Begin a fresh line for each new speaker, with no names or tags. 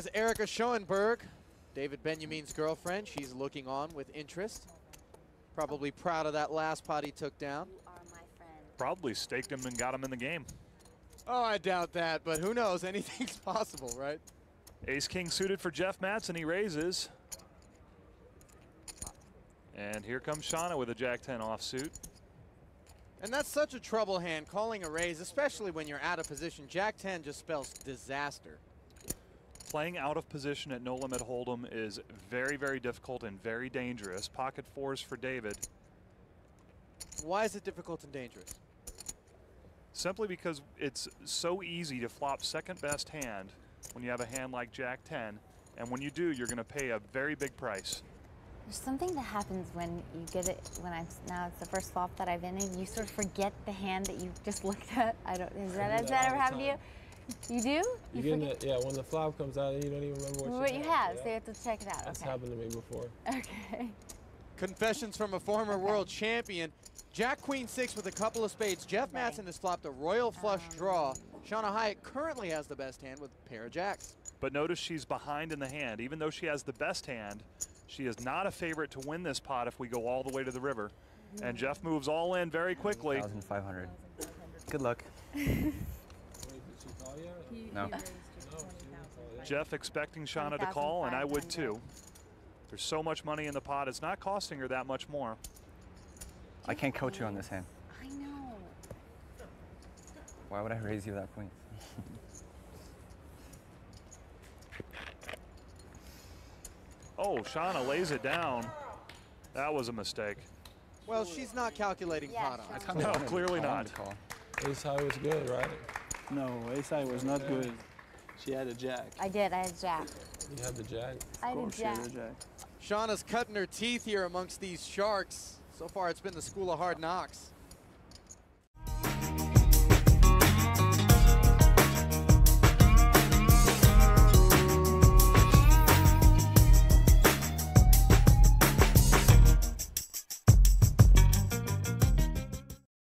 There's Erica Schoenberg, David Benyamine's girlfriend. She's looking on with interest. Probably proud of that last pot he took down.
You are my friend.
Probably staked him and got him in the game.
Oh, I doubt that, but who knows? Anything's possible, right?
Ace King suited for Jeff Madsen. He raises. And here comes Shana with a Jack 10 offsuit.
And that's such a trouble hand, calling a raise, especially when you're out of position. Jack 10 just spells disaster.
Playing out of position at no limit hold'em is very, very difficult and very dangerous. Pocket fours for David.
Why is it difficult and dangerous?
Simply because it's so easy to flop second best hand when you have a hand like Jack 10. And when you do, you're going to pay a very big price.
There's something that happens when you get it. When I'm now it's the first flop that I've been in. You sort of forget the hand that you just looked at. I don't. Is that,
do
has
that
that ever
the
happened to you?
Time.
You do?
You get in the, yeah, when the flop comes out, you don't even remember what,
what you have,
Yeah.
so you have to check it out.
That's
okay.
happened to me before.
Okay.
Confessions from a former world champion. Jack Queen 6 with a couple of spades. Jeff
Ready.
Madsen has flopped a royal flush
Um,
draw. Shana Hiatt currently has the best hand with a pair of jacks.
But notice she's behind in the hand. Even though she has the best hand, she is not a favorite to win this pot if we go all the way to the river. And Jeff moves all in very quickly.
1,500. Good luck.
Wait, did she call yet?
No.
No, she didn't call yet.
Jeff expecting Shana to call, and I would too. There's so much money in the pot, it's not costing her that much more.
I can't coach you on this hand.
I know.
Why would I raise you that point?
Oh, Shana lays it down. That was a mistake.
Well, she's not calculating
Yeah,
pot odds.
sure.
No, clearly not.
to call.
Ace high was good, right?
No, ace high was not good. She had a jack.
I did. I had a Jack.
You had the jack.
I
Of
did
course, she had
Jack.
a jack.
Shana's cutting her teeth here amongst these sharks. So far, it's been the school of hard knocks.